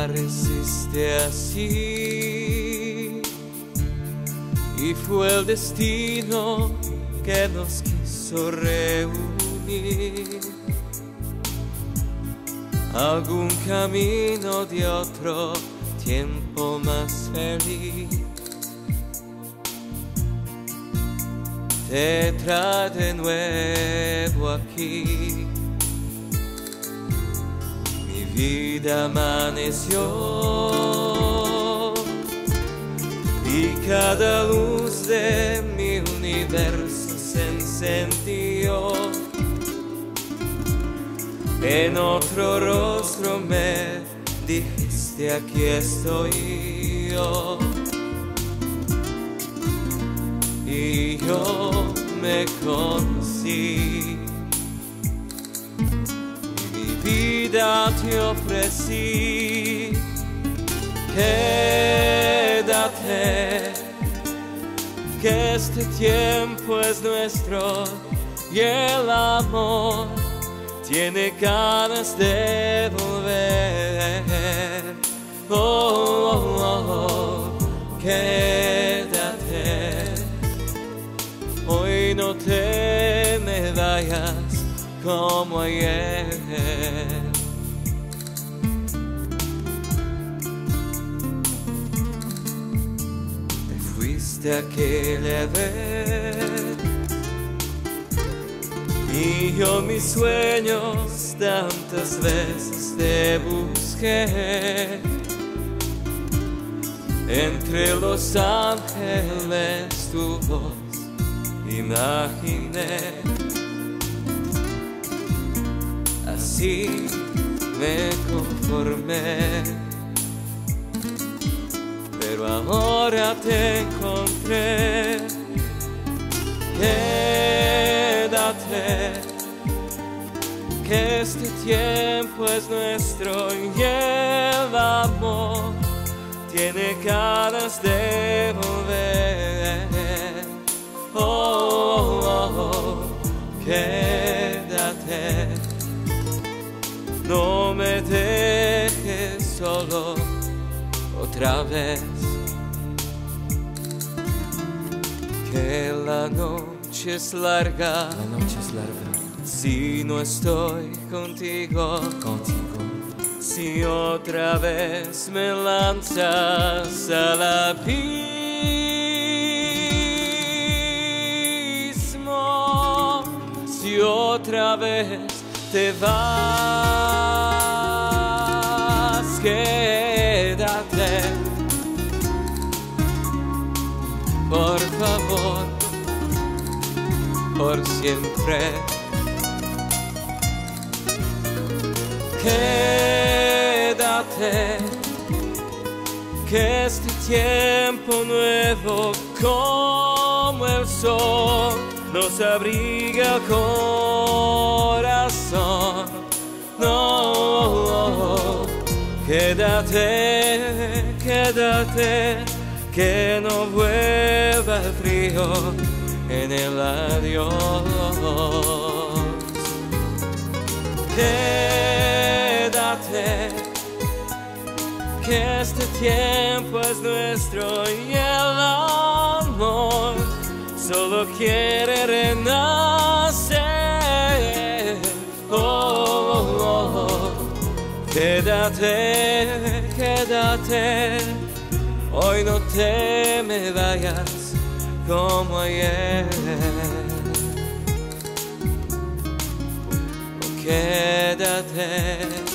pareciste así y fue el destino que nos quiso reunir. Algún camino de otro tiempo más feliz. Te trae de nuevo aquí vida amaneció y cada luz de mi universo se encendió. En otro rostro me dijiste aquí estoy yo. Y yo me conocí te ofrecí. Quédate, que este tiempo es nuestro y el amor tiene ganas de volver. Oh, oh, oh, quédate, hoy no te me vayas como ayer. Fuiste aquella vez y yo mis sueños tantas veces te busqué. Entre los ángeles tu voz imaginé así me conformé. Pero ahora te encontré, quédate, que este tiempo es nuestro y el amor tiene ganas de volver. Oh, oh, oh, quédate no me dejes solo otra vez. Que la noche es larga, la noche es larga. Si no estoy contigo, contigo. Si otra vez me lanzas al abismo, si otra vez te vas, quédate. Por favor, por siempre. Quédate, que este tiempo nuevo como el sol nos abriga el corazón. No, quédate, quédate, que no vuelva el frío en el adiós. Quédate, que este tiempo es nuestro y el amor solo quiere renacer. Oh, oh, oh, Quédate, quédate, hoy no te me vayas como ayer. Quédate.